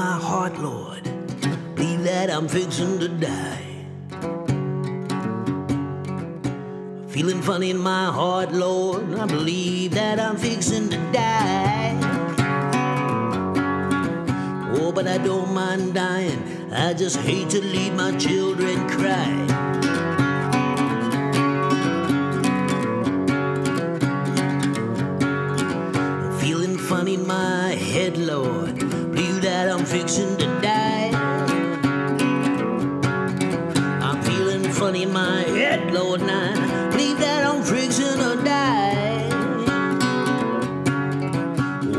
my heart, Lord. Believe that I'm fixing to die. Feeling funny in my heart, Lord. I believe that I'm fixing to die. Oh, but I don't mind dying. I just hate to leave my children cry. Feeling funny in my head, Lord. Fixing to die. I'm feeling funny in my head, Lord, now. Believe that I'm fixing to die.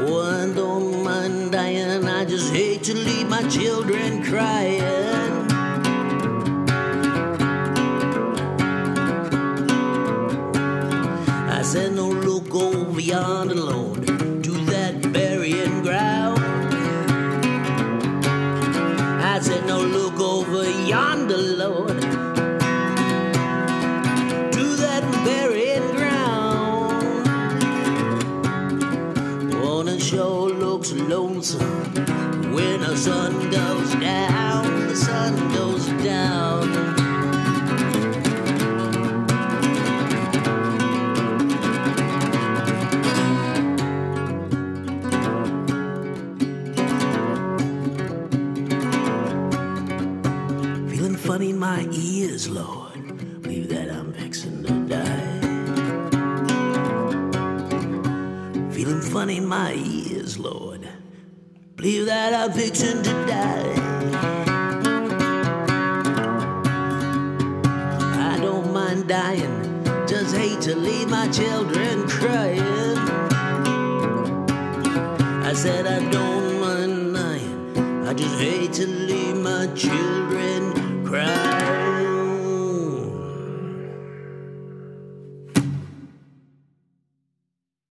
Oh, I don't mind dying. I just hate to leave my children crying. I said, no, look over yonder, Lord, yonder, Lord, to that burying ground. It sure looks lonesome when the sun goes down, the sun goes down. Funny in my ears, Lord. Believe that I'm fixing to die. Feeling funny in my ears, Lord. Believe that I'm fixing to die. I don't mind dying, just hate to leave my children crying. I said I don't mind dying, I just hate to leave my children crying.